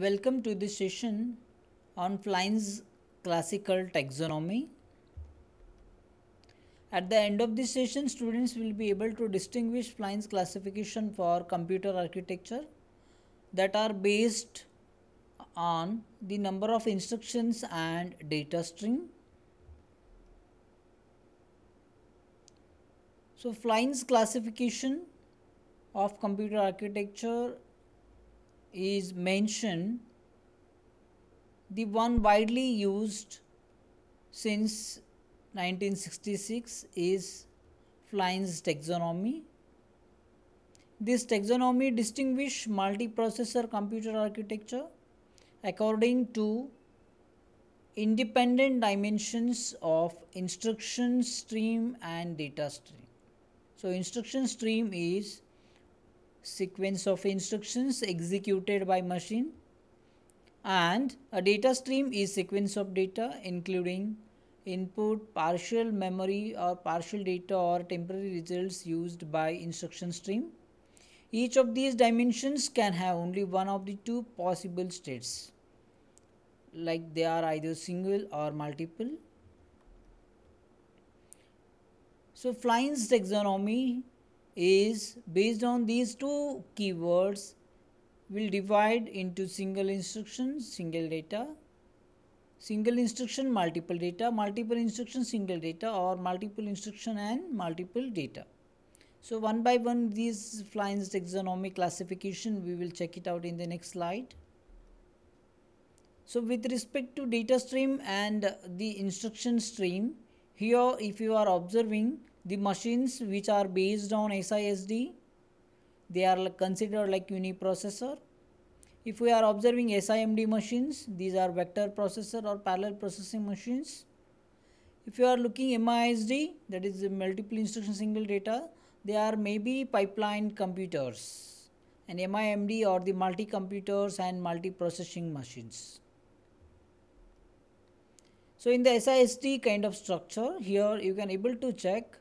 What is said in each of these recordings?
Welcome to this session on Flynn's classical taxonomy. At the end of this session, students will be able to distinguish Flynn's classification for computer architecture that are based on the number of instructions and data string. So, Flynn's classification of computer architecture is mentioned the one widely used since 1966 is Flynn's taxonomy. This taxonomy distinguish multiprocessor computer architecture according to independent dimensions of instruction stream and data stream. So instruction stream is sequence of instructions executed by machine. And a data stream is sequence of data including input partial memory or partial data or temporary results used by instruction stream. Each of these dimensions can have only one of the two possible states like they are either single or multiple. So Flynn's taxonomy is based on these two keywords will divide into single instruction single data single instruction multiple data multiple instruction single data or multiple instruction and multiple data. So one by one these Flynn's taxonomic classification we will check it out in the next slide. So with respect to data stream and the instruction stream here if you are observing the machines which are based on SISD they are considered like uniprocessor. If we are observing SIMD machines these are vector processor or parallel processing machines. If you are looking MISD that is multiple instruction single data they are maybe pipeline computers and MIMD or the multi computers and multi processing machines. So in the SISD kind of structure here you can able to check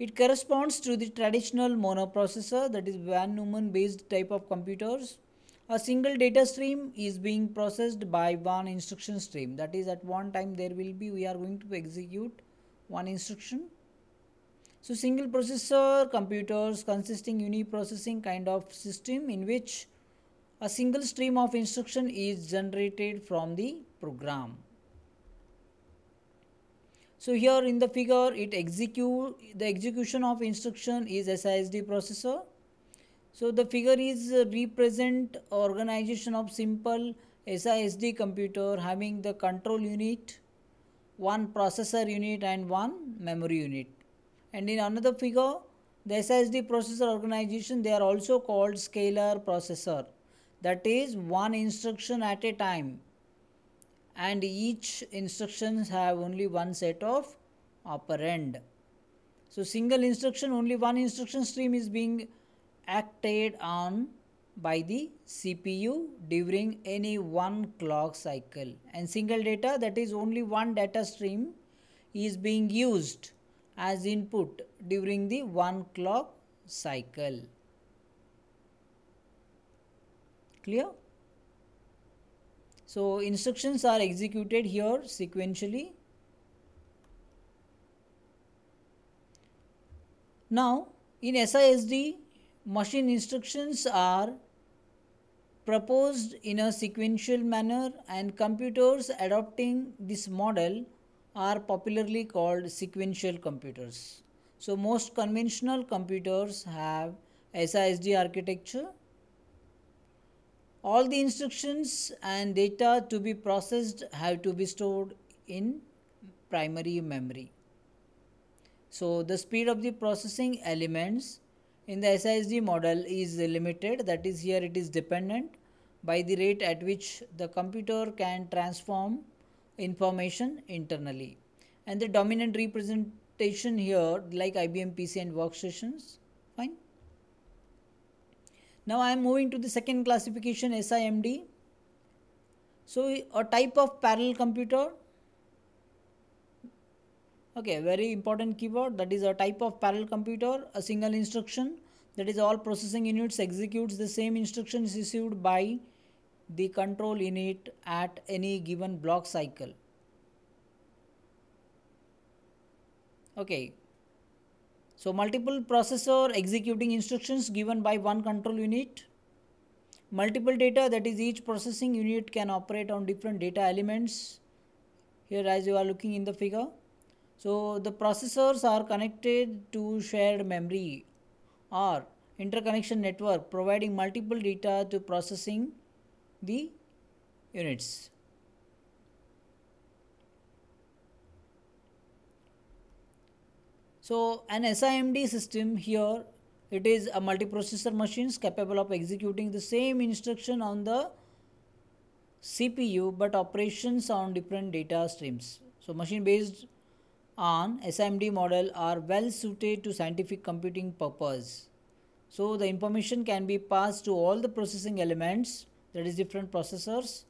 it corresponds to the traditional monoprocessor that is Von Neumann based type of computers. A single data stream is being processed by one instruction stream that is at one time there will be we are going to execute one instruction. So single processor computers consisting uniprocessing kind of system in which a single stream of instruction is generated from the program. So here in the figure it execute the execution of instruction is SISD processor. So the figure is uh, represent organization of simple SISD computer having the control unit, one processor unit and one memory unit. And in another figure the SISD processor organization they are also called scalar processor that is one instruction at a time and each instructions have only one set of operand. So single instruction only one instruction stream is being acted on by the CPU during any one clock cycle and single data that is only one data stream is being used as input during the one clock cycle. Clear? So instructions are executed here sequentially. Now in SISD machine instructions are proposed in a sequential manner and computers adopting this model are popularly called sequential computers. So most conventional computers have SISD architecture all the instructions and data to be processed have to be stored in primary memory. So the speed of the processing elements in the SISD model is limited that is here it is dependent by the rate at which the computer can transform information internally and the dominant representation here like IBM PC and workstations. Now I am moving to the second classification SIMD. So a type of parallel computer. Okay, very important keyword that is a type of parallel computer, a single instruction that is all processing units executes the same instructions is received by the control unit at any given clock cycle. Okay. So multiple processor executing instructions given by one control unit. Multiple data that is each processing unit can operate on different data elements. Here as you are looking in the figure. So the processors are connected to shared memory or interconnection network providing multiple data to processing the units. So an SIMD system here it is a multiprocessor machines capable of executing the same instruction on the CPU but operations on different data streams. So machine based on SIMD model are well suited to scientific computing purpose. So the information can be passed to all the processing elements that is different processors.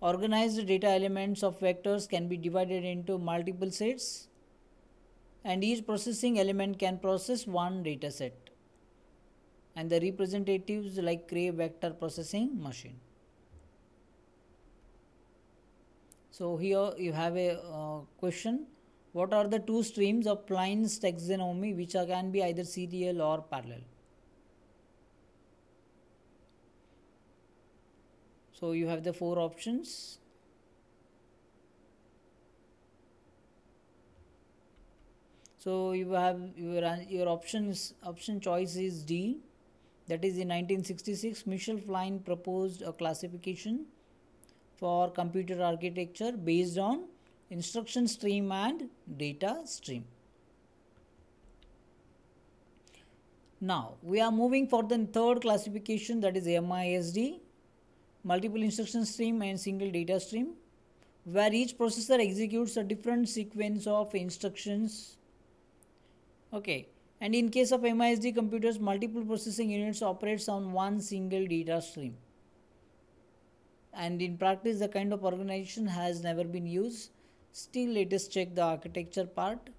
Organized data elements of vectors can be divided into multiple sets and each processing element can process one data set and the representatives like Cray vector processing machine. So here you have a uh, question what are the two streams of Flynn's taxonomy which are, can be either serial or parallel? So you have the four options. So you have your your options option choice is D. That is in 1966, Michael Flynn proposed a classification for computer architecture based on instruction stream and data stream. Now we are moving for the third classification that is MISD, multiple instruction stream and single data stream, where each processor executes a different sequence of instructions. Okay, and in case of MISD computers, multiple processing units operates on one single data stream. And in practice, the kind of organization has never been used Still let us check the architecture part.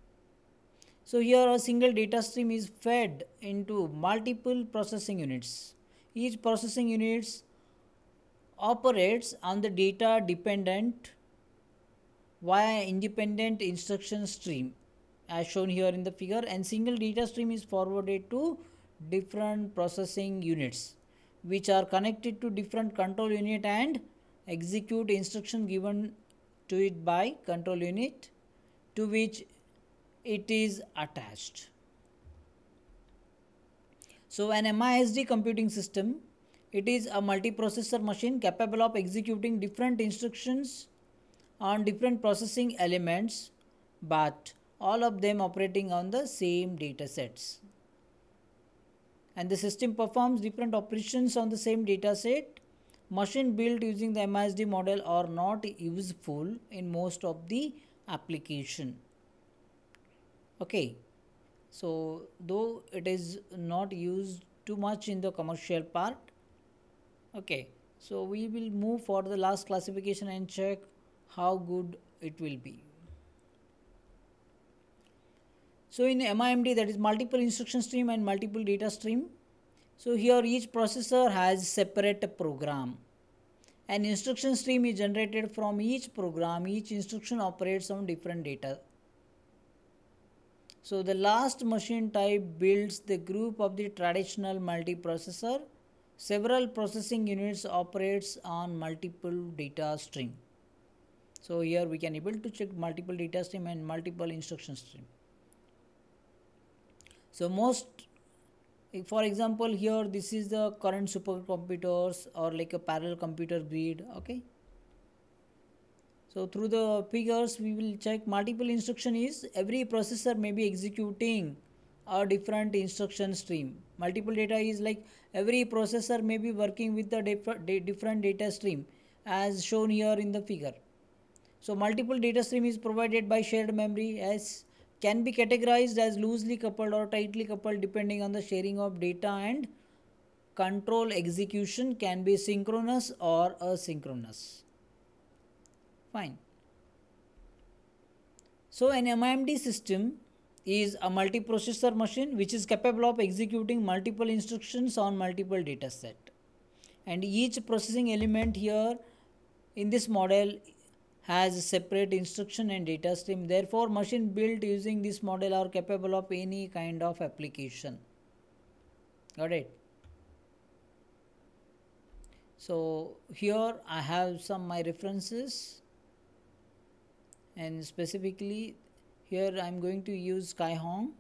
So here a single data stream is fed into multiple processing units. Each processing units operates on the data dependent via independent instruction stream as shown here in the figure and single data stream is forwarded to different processing units which are connected to different control unit and execute instruction given to it by control unit to which it is attached. So an MISD computing system, it is a multiprocessor machine capable of executing different instructions on different processing elements but all of them operating on the same data sets. And the system performs different operations on the same data set machine built using the MISD model are not useful in most of the application. Okay, so though it is not used too much in the commercial part, okay, so we will move for the last classification and check how good it will be. So in MIMD that is multiple instruction stream and multiple data stream so here each processor has separate program. An instruction stream is generated from each program. Each instruction operates on different data. So the last machine type builds the group of the traditional multiprocessor. Several processing units operates on multiple data stream. So here we can able to check multiple data stream and multiple instruction stream. So most for example here this is the current supercomputers or like a parallel computer grid okay? So through the figures we will check multiple instruction is every processor may be executing a different instruction stream. Multiple data is like every processor may be working with the different data stream as shown here in the figure. So multiple data stream is provided by shared memory as can be categorized as loosely coupled or tightly coupled depending on the sharing of data and control execution can be synchronous or asynchronous. Fine. So an MIMD system is a multiprocessor machine which is capable of executing multiple instructions on multiple data set. and each processing element here in this model has a separate instruction and data stream. Therefore machine built using this model are capable of any kind of application. Got it? So here I have some my references. And specifically here I am going to use Kai Hwang